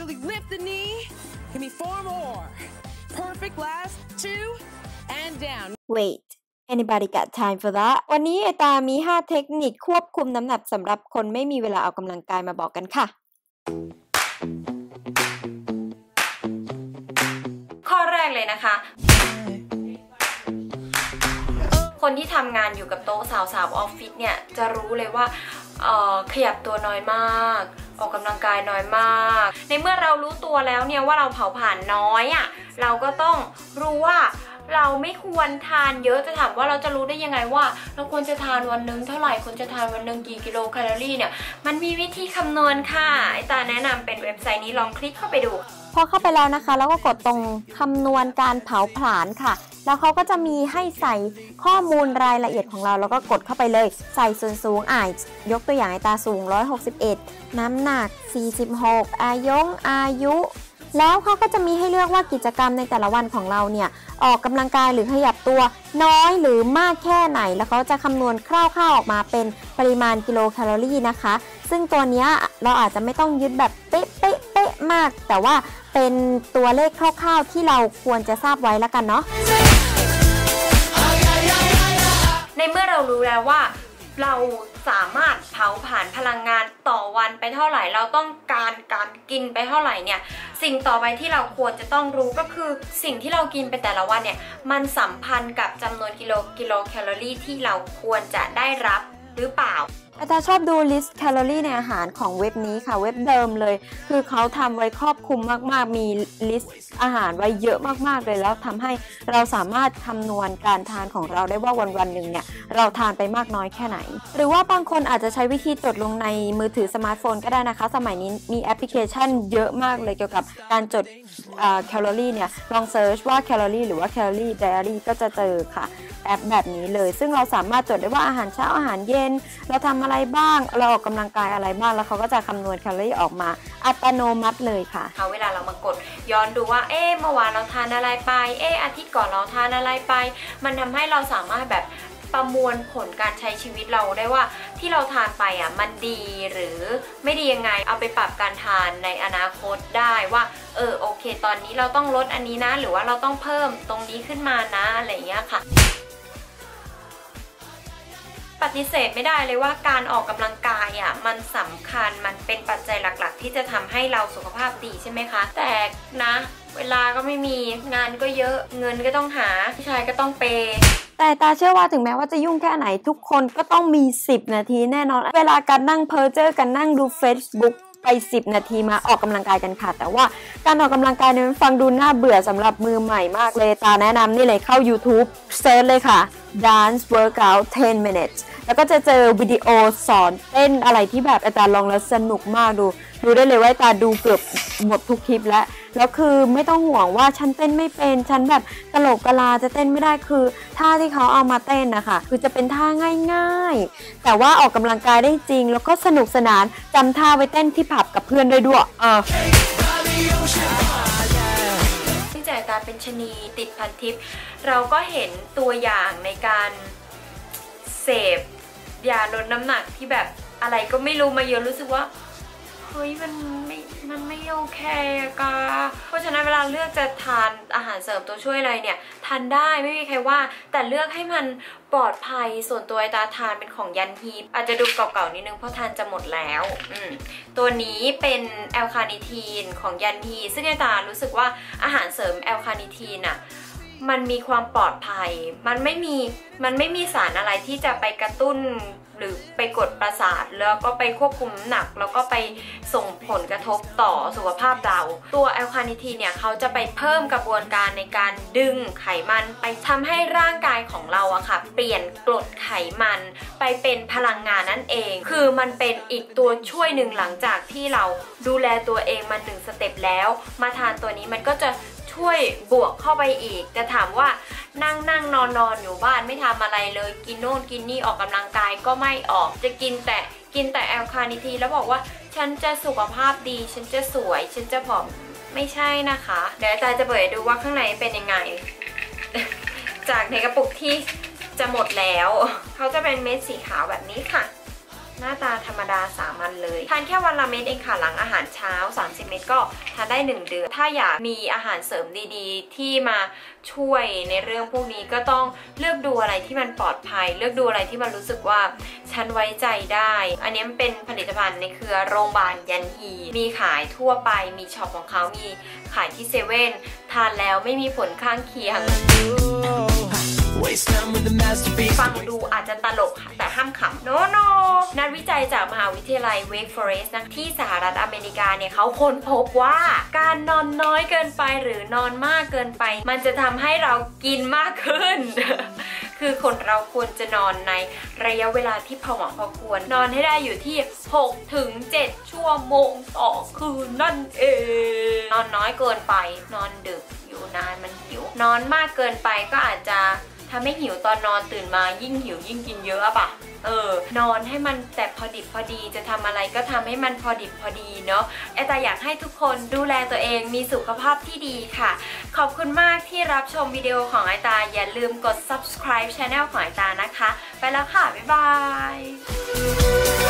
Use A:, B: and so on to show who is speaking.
A: Really lift the knee. Give me four more. Perfect. Last two. And down.
B: Wait anybody got time for that วันนี้ไอตามี 5 เทคนิคควบคุมน้ำหนักสำหรับคนไม่มีเวลาออกกำลังกายมาบอกกันค่ะ ข้อแรกเลยนะคะ คนที่ทำงานอยู่กับโต๊ะสาวๆออฟฟิศเนี่ย จะรู้เลยว่าเอ่อขยับตัวน้อยมาก ออกกำลังกายน้อยมาก ในเมื่อเรารู้ตัวแล้วเนี่ยว่าเราเผาผ่านน้อยอะ่ะเราก็ต้องรู้ว่าเราไม่ควรทานเยอะจะถามว่าเราจะรู้ได้ยังไงว่า เราควรจะทานวันนึงเท่าไหร่ควรจะทานวันนึงกี่กิโลแคลอรี่เนี่ยมันมีวิธีคำนวณค่ะไอตาแนะนำเป็นเว็บไซต์นี้ลองคลิกเข้าไปดูพอเข้าไปแล้วนะคะ แล้วก็กดตรงคำนวณการเผาผลาญค่ะ แล้วเขาก็จะมีให้ใส่ข้อมูลรายละเอียดของเรา แล้วก็กดเข้าไปเลย ใส่ส่วนสูงอ่ายยกตัวอย่างไอตาสูง 161 น้ำหนัก 46 อายุอายุ แล้วเขาก็จะมีให้เลือกว่ากิจกรรมในแต่ละวันของเราเนี่ย ออกกำลังกายหรือขยับตัวน้อยหรือมากแค่ไหน แล้วเขาจะคำนวณคร่าวๆออกมาเป็นปริมาณกิโลแคลอรี่นะคะ ซึ่งตัวนี้เราอาจจะไม่ต้องยึดแบบเป๊ะเป๊ะเป๊ะมาก แต่ว่าเป็นตัวเลขคร่าวๆที่เราควรจะทราบไว้แล้วกันเนาะ ในเมื่อเรารู้แล้วว่าเราสามารถเผาผลาญพลังงานต่อวันไปเท่าไหร่ เราต้องการการกินไปเท่าไหร่เนี่ย สิ่งต่อไปที่เราควรจะต้องรู้ก็คือสิ่งที่เรากินไปแต่ละวันเนี่ย มันสัมพันธ์กับจำนวนกิโลกิโลแคลอรี่ที่เราควรจะได้รับหรือเปล่า อาจารย์ชอบดู list แคลอรี่ในอาหารของเว็บนี้ค่ะ เว็บเดิมเลย คือเขาทำไว้ครอบคลุมมาก ๆ มี list อาหารไว้เยอะมาก ๆ เลยแล้วทำให้เราสามารถคำนวณการทานของเราได้ว่าวันๆหนึ่งเนี่ยเราทานไปมากน้อยแค่ไหน หรือว่าบางคนอาจจะใช้วิธีจดลงในมือถือสมาร์ทโฟนก็ได้นะคะ สมัยนี้มีแอปพลิเคชันเยอะมากเลยเกี่ยวกับการจดแคลอรี่เนี่ยลอง search ว่าแคลอรี่หรือว่า calorie diary ก็จะเจอค่ะแอปแบบนี้เลย ซึ่งเราสามารถจดได้ว่าอาหารเช้าอาหารเย็นเราทำอะไระไรบ้าง เราออกกำลังกายอะไรบ้างแล้วเขาก็จะคำนวณแคลอรี่ออกมาอัตโนมัติเลยค่ะเขาเวลาเรามากดย้อนดูว่า เอ๊ะเมื่อวานเราทานอะไรไป เอ๊ะอาทิตย์ก่อนเราทานอะไรไป มันทำให้เราสามารถแบบประมวลผลการใช้ชีวิตเราได้ว่าที่เราทานไปอะมันดีหรือไม่ดียังไงเอาไปปรับการทานในอนาคตได้ว่า เออโอเค ตอนนี้เราต้องลดอันนี้นะ หรือว่าเราต้องเพิ่มตรงนี้ขึ้นมานะอะไรอย่างเงี้ยค่ะ ฏิเสธไม่ได้เลยว่าการออกกำลังกายอะมันสำคัญมันเป็นปัจจัยหลักๆ ที่จะทำให้เราสุขภาพดีใช่ไหมคะ แต่นะเวลาก็ไม่มีงานก็เยอะเงินก็ต้องหาผู้ชายก็ต้องเปย์แต่ตาเชื่อว่าถึงแม้ว่าจะยุ่งแค่ไหนทุกคนก็ต้องมี 10 นาทีแน่นอน เวลาการนั่งเพอเจอร์กันนั่งดู Facebook ไป 10 นาทีมาออกกำลังกายกันค่ะ แต่ว่าการออกกำลังกายเนี่ยมันฟังดูน่าเบื่อสำหรับมือใหม่มากเลยตาแนะนำนี่เลยเข้า YouTube search เลยค่ะ dance workout 10 minutes แล้วก็จะเจอวิดีโอสอนเต้นอะไรที่แบบอาจารย์ลองแล้วสนุกมากดู ดูได้เลยว่าตาดูเกือบหมดทุกคลิปแล้ว แล้วคือไม่ต้องห่วงว่าฉันเต้นไม่เป็นฉันแบบกะโหลกกะลาจะเต้นไม่ได้คือท่าที่เขาเอามาเต้นนะคะคือจะเป็นท่าง่ายๆ แต่ว่าออกกำลังกายได้จริง แล้วก็สนุกสนานจำท่าไว้เต้นที่ผับกับเพื่อนได้ด้วยเออที่จากกาเป็นชนีติดพันทิปเราก็เห็นตัวอย่างในการเสพยาลดน้ำหนักที่แบบอะไรก็ไม่รู้มาเยอะรู้สึกว่า เฮ้ยมันไม่มันไม่โอเคอะกาเพราะฉะนั้นเวลาเลือกจะทานอาหารเสริมตัวช่วยอะไรเนี่ยทานได้ไม่มีใครว่า แต่เลือกให้มันปลอดภัยส่วนตัวไอตาทานเป็นของยันฮีอาจจะดูเก่าๆนิดนึงเพราะทานจะหมดแล้วอืมตัวนี้เป็น L-Carnitine ของยันฮีซึ่งไอตารู้สึกว่าอาหารเสริม L-Carnitine อะ มันมีความปลอดภัย มันไม่มี มันไม่มีสารอะไรที่จะไปกระตุ้นหรือไปกดประสาทแล้วก็ไปควบคุมหนัก แล้วก็ไปส่งผลกระทบต่อสุขภาพเรา ตัว L-Carnitine เนี่ยเขาจะไปเพิ่มกระบวนการในการดึงไขมันไปทำให้ร่างกายของเราอะค่ะ เปลี่ยนกรดไขมันไปเป็นพลังงานนั่นเอง คือมันเป็นอีกตัวช่วยหนึ่งหลังจากที่เราดูแลตัวเองมาหนึ่ง step แล้ว มาทานตัวนี้มันก็จะ ช่วยบวกเข้าไปอีกจะถามว่านั่งนั่งนอนนอนอยู่บ้านไม่ทำอะไรเลยกินโน่นกินนี่ออกกำลังกายก็ไม่ออก จะกินแต่กินแต่ L-Carnitine แล้วบอกว่าฉันจะสุขภาพดี ฉันจะสวย ฉันจะผอมไม่ใช่นะคะ เดี๋ยวอาจารย์จะเปิดดูว่าข้างในเป็นยังไง จากในกระปุกที่จะหมดแล้ว เขาจะเป็นเม็ดสีขาวแบบนี้ค่ะ หน้าตาธรรมดาสามัญเลย ทานแค่วันละเม็ดเองค่ะหลังอาหารเช้า 30 เม็ดก็ทานได้ 1 เดือน ถ้าอยากมีอาหารเสริมดีๆ ที่มาช่วยในเรื่องพวกนี้ก็ต้องเลือกดูอะไรที่มันปลอดภัย เลือกดูอะไรที่มันรู้สึกว่าฉันไว้ใจได้ อันนี้มันเป็นผลิตภัณฑ์ในเครือโรงพยาบาลยันฮี มีขายทั่วไปมีช็อปของเขามีขายที่เซเว่นทานแล้วไม่มีผลข้างเคียง ฟังดูอาจจะตลกค่ะแต่ห้ามขำโนโนนักวิจัยจากมหาวิทยาลัยเวกฟอเรสต์นะที่สหรัฐอเมริกาเนี่ยเขาค้นพบว่าการนอนน้อยเกินไปหรือนอนมากเกินไป มันจะทำให้เรากินมากขึ้น คือคนเราควรจะนอนในระยะเวลาที่พอเหมาะพอควร นอนให้ได้อยู่ที่ 6 ถึง 7 ชั่วโมงต่อคืนนั่นเอง นอนน้อยเกินไป นอนดึกอยู่นานมันหิว นอนมากเกินไปก็อาจจะ ทำให้หิวตอนนอนตื่นมายิ่งหิวยิ่งกินเยอะอะปะเออนอนให้มันแต่พอดิบพอดีจะทำอะไรก็ทำให้มันพอดิบพอดีเนาะไอตาอยากให้ทุกคนดูแลตัวเองมีสุขภาพที่ดีค่ะ ขอบคุณมากที่รับชมวิดีโอของไอตา อย่าลืมกด subscribe channel ของไอตานะคะ ไปแล้วค่ะ บ๊ายบาย